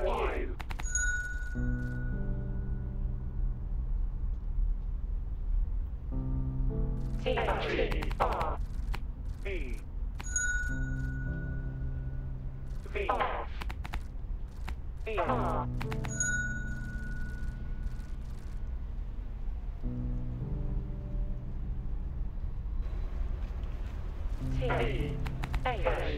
Y. T R B. V. R E. R T A.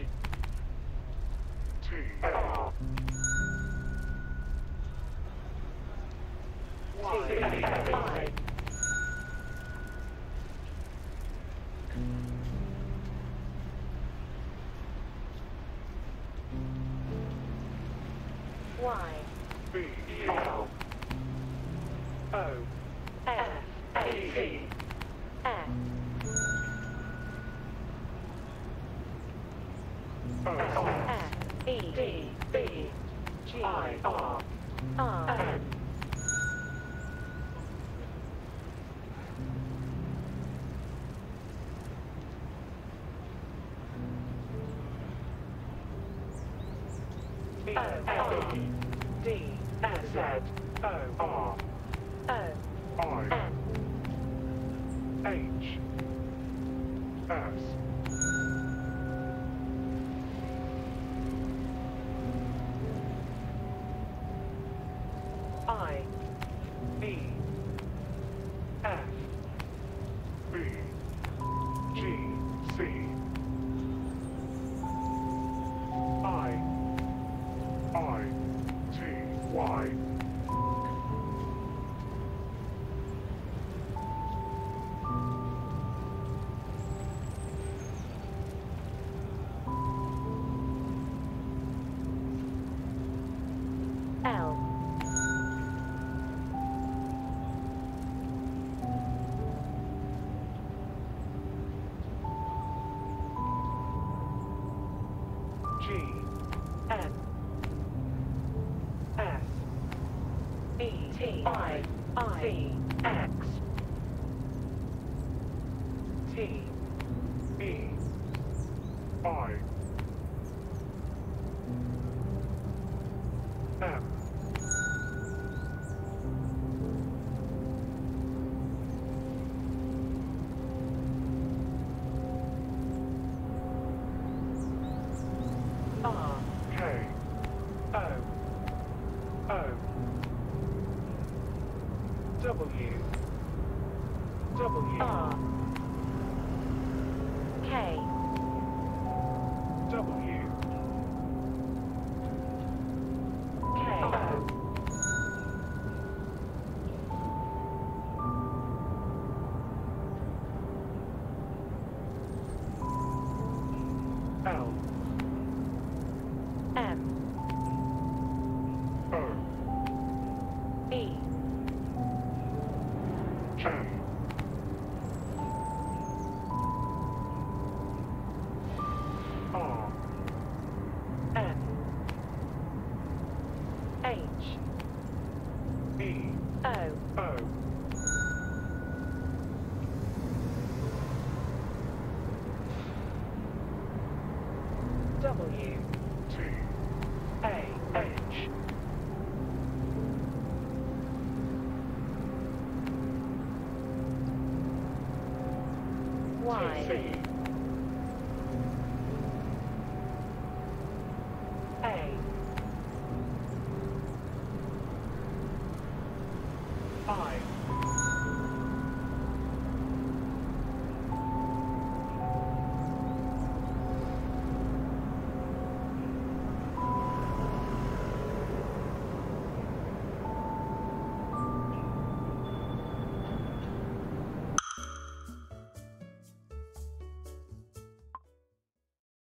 F E D B G I R. I, B, F. W. W. R. Sir. wide.